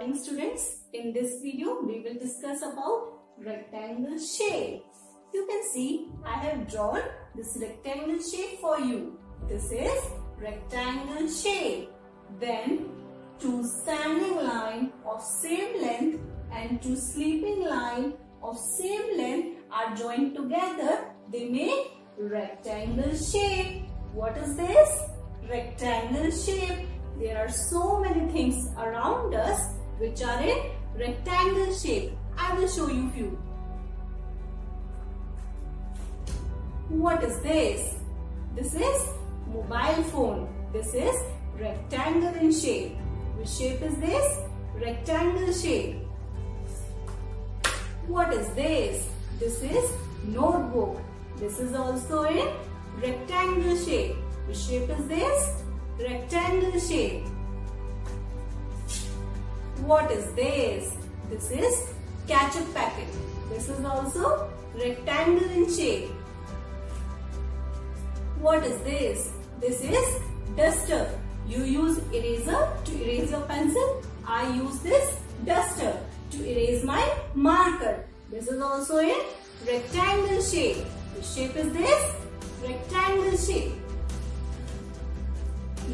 morning students. In this video we will discuss about rectangle shape. You can see I have drawn this rectangle shape for you. This is rectangle shape. Then two standing line of same length and two sleeping line of same length are joined together. They make rectangle shape. What is this? Rectangle shape. There are so many things around us which are in rectangle shape. I will show you few. What is this? This is mobile phone. This is rectangle in shape. Which shape is this? Rectangle shape. What is this? This is notebook. This is also in rectangle shape. Which shape is this? Rectangle shape. What is this? This is ketchup packet. This is also rectangle in shape. What is this? This is duster. You use eraser to erase your pencil. I use this duster to erase my marker. This is also in rectangle shape. Which shape is this? Rectangle shape.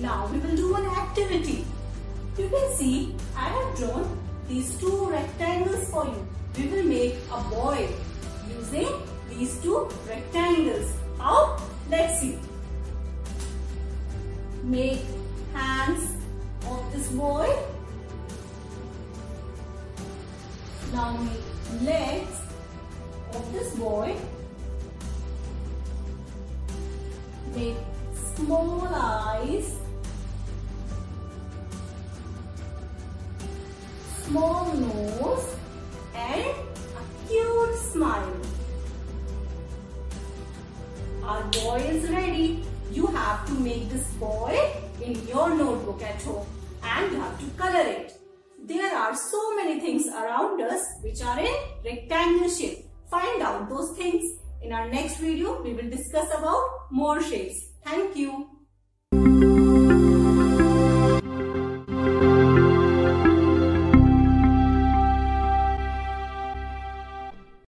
Now we will do an activity. You can see I have drawn these two rectangles for you. We will make a boy using these two rectangles. How? Let's see. Make hands of this boy. Now make legs of this boy. Make small eyes. Small nose and a cute smile. Our boy is ready. You have to make this boy in your notebook at home and you have to color it. There are so many things around us which are in rectangular shape. Find out those things. In our next video, we will discuss about more shapes. Thank you.